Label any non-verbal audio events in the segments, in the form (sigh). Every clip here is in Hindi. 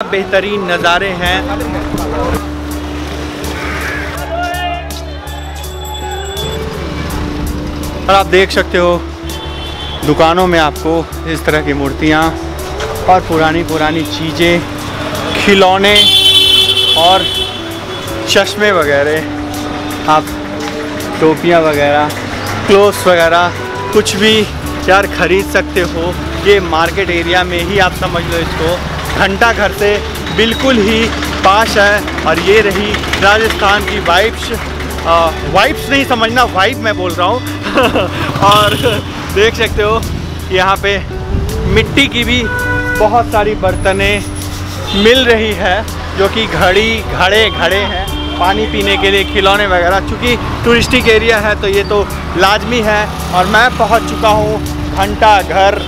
बेहतरीन नज़ारे हैं। और आप देख सकते हो, दुकानों में आपको इस तरह की मूर्तियाँ और पुरानी पुरानी चीज़ें, खिलौने और चश्मे वगैरह, आप टोपियाँ वगैरह, क्लोथ्स वगैरह, कुछ भी यार ख़रीद सकते हो। ये मार्केट एरिया में ही आप समझ लो इसको। घंटा घर से बिल्कुल ही पास है और ये रही राजस्थान की वाइब्स। वाइब्स नहीं समझना, वाइब मैं बोल रहा हूँ। (laughs) और देख सकते हो, यहाँ पे मिट्टी की भी बहुत सारी बर्तनें मिल रही है, जो कि घड़ी, घड़े घड़े हैं। पानी पीने के लिए खिलौने वगैरह, चूँकि टूरिस्टिक एरिया है तो ये तो लाजमी है। और मैं पहुँच चुका हूँ घंटा घर।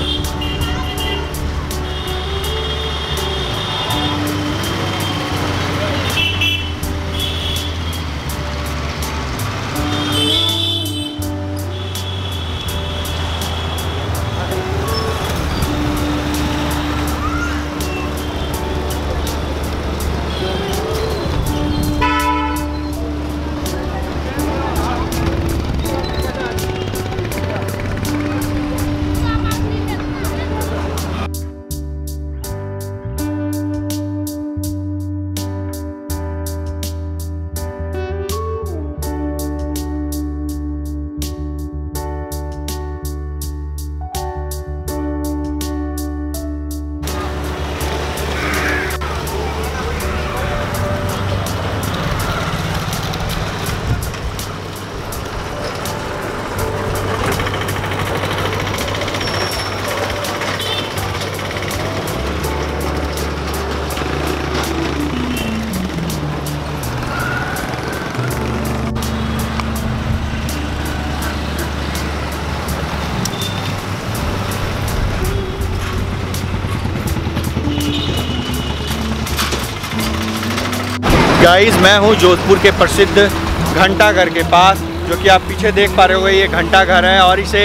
गाइस मैं हूँ जोधपुर के प्रसिद्ध घंटा घर के पास, जो कि आप पीछे देख पा रहे हो ये घंटा घर है, और इसे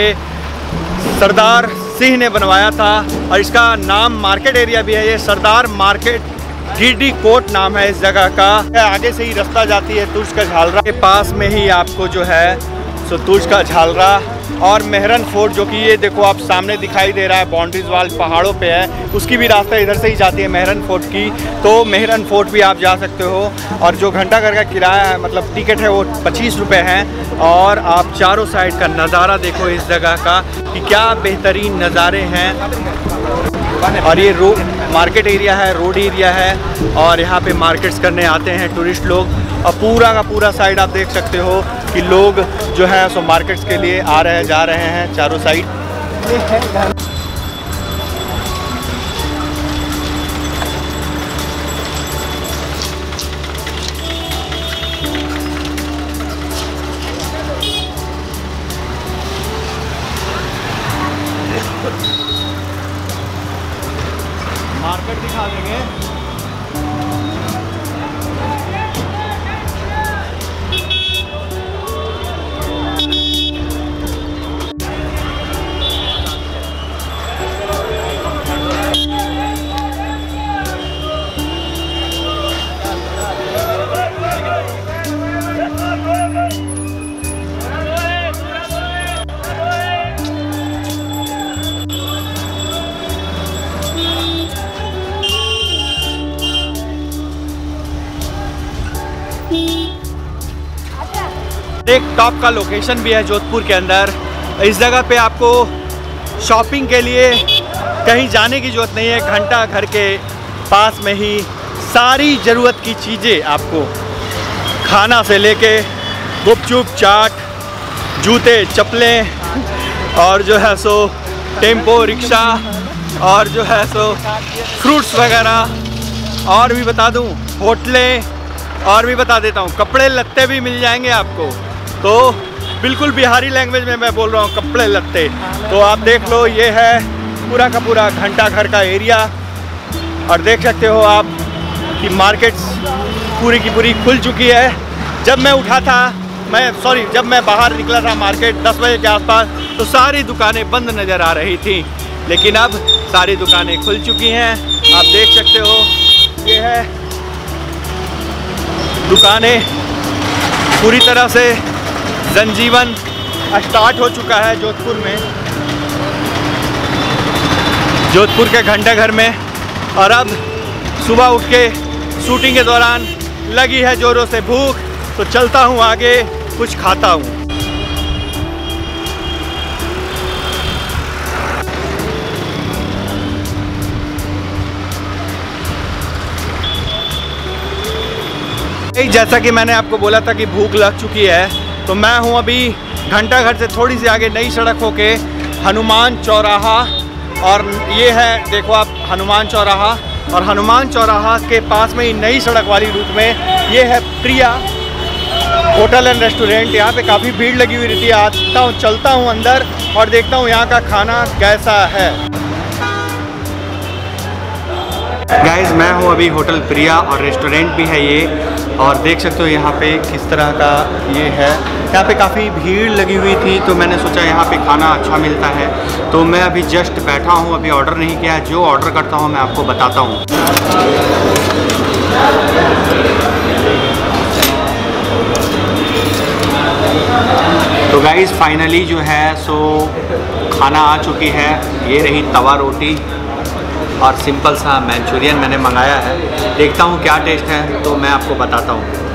सरदार सिंह ने बनवाया था, और इसका नाम मार्केट एरिया भी है, ये सरदार मार्केट डी कोट नाम है इस जगह का। आगे से ही रास्ता जाती है तुर्स का झालरा। के पास में ही आपको जो है, सो तुर्स का झालरा और मेहरन फोर्ट, जो कि ये देखो आप सामने दिखाई दे रहा है बाउंड्रीज वाल पहाड़ों पे है, उसकी भी रास्ता इधर से ही जाती है मेहरन फोर्ट की। तो मेहरन फोर्ट भी आप जा सकते हो, और जो घंटा घर का किराया है मतलब टिकट है, वो पच्चीस रुपये है। और आप चारों साइड का नज़ारा देखो इस जगह का, कि क्या बेहतरीन नज़ारे हैं। और ये रो, मार्केट एरिया है, रोड एरिया है, और यहाँ पे मार्केट्स करने आते हैं टूरिस्ट लोग, और पूरा का पूरा साइड आप देख सकते हो। कि लोग जो है, सो मार्केट्स के लिए आ रहे जा रहे हैं चारों साइड मार्केट दिखा देंगे। एक टॉप का लोकेशन भी है जोधपुर के अंदर। इस जगह पे आपको शॉपिंग के लिए कहीं जाने की ज़रूरत नहीं है, घंटा घर के पास में ही सारी ज़रूरत की चीज़ें आपको खाना से लेके गुपचुप, चाट, जूते, चप्पलें और जो है सो टेंपो, रिक्शा और जो है सो फ्रूट्स वगैरह और भी बता दूँ, होटलें और भी बता देता हूँ, कपड़े लत्ते भी मिल जाएँगे आपको। तो बिल्कुल बिहारी लैंग्वेज में मैं बोल रहा हूँ, कपड़े लत्ते। तो आप देख लो, ये है पूरा का पूरा घंटा घर का एरिया और देख सकते हो आप कि मार्केट्स पूरी की पूरी खुल चुकी है। जब मैं उठा था, मैं सॉरी जब मैं बाहर निकला था मार्केट 10 बजे के आसपास तो सारी दुकानें बंद नज़र आ रही थी। लेकिन अब सारी दुकानें खुल चुकी हैं। आप देख सकते हो दुकानें पूरी तरह से जनजीवन स्टार्ट हो चुका है जोधपुर में। जोधपुर के घंटाघर में और अब सुबह उठ के शूटिंग के दौरान लगी है ज़ोरों से भूख तो चलता हूँ आगे, कुछ खाता हूँ। जैसा कि मैंने आपको बोला था कि भूख लग चुकी है तो मैं हूँ अभी घंटा घर से थोड़ी सी आगे नई सड़क होके हनुमान चौराहा। और ये है, देखो आप, हनुमान चौराहा। और हनुमान चौराहा के पास में ही नई सड़क वाली रूट में ये है प्रिया होटल एंड रेस्टोरेंट। यहाँ पे काफ़ी भीड़ लगी हुई रहती है। आता हूँ, चलता हूँ अंदर और देखता हूँ यहाँ का खाना कैसा है। गाइज़ मैं हूँ अभी होटल प्रिया और रेस्टोरेंट भी है ये। और देख सकते हो यहाँ पे किस तरह का ये है। यहाँ पे काफ़ी भीड़ लगी हुई थी तो मैंने सोचा यहाँ पे खाना अच्छा मिलता है। तो मैं अभी जस्ट बैठा हूँ, अभी ऑर्डर नहीं किया जो ऑर्डर करता हूँ, मैं आपको बताता हूँ। तो गाइज़ फाइनली जो है सो खाना आ चुकी है। ये रही तवा रोटी। और सिंपल सा मैंचूरियन मैंने मंगाया है। देखता हूँ क्या टेस्ट है तो मैं आपको बताता हूँ।